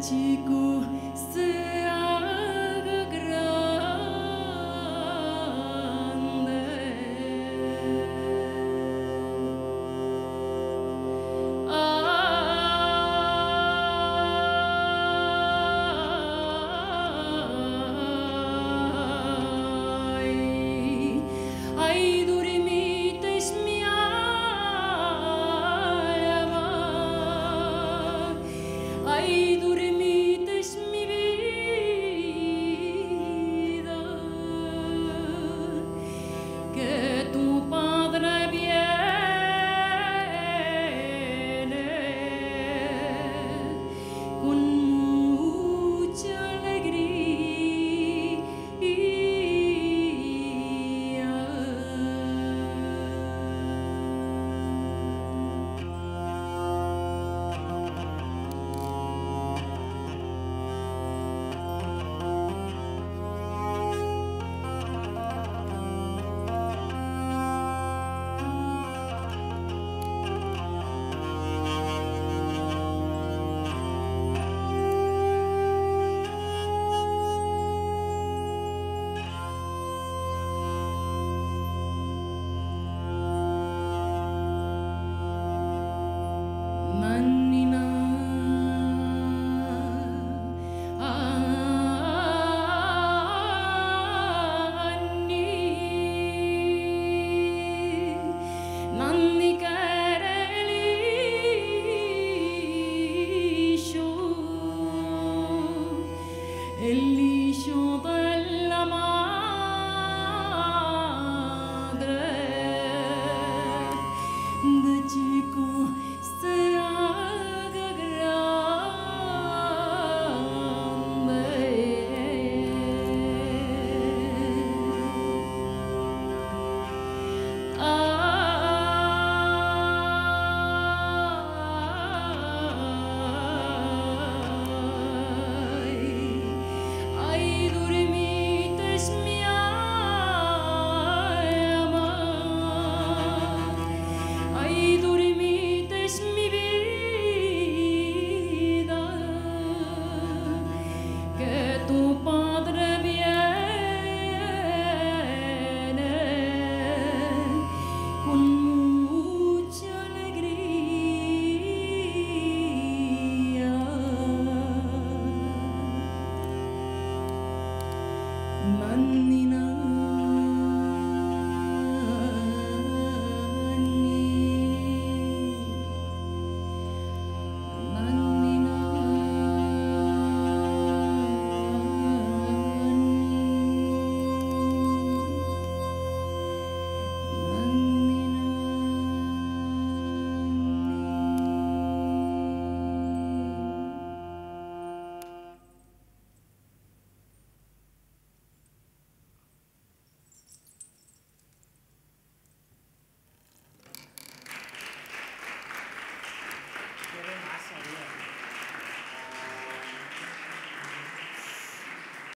击鼓 اللي شو ظل معه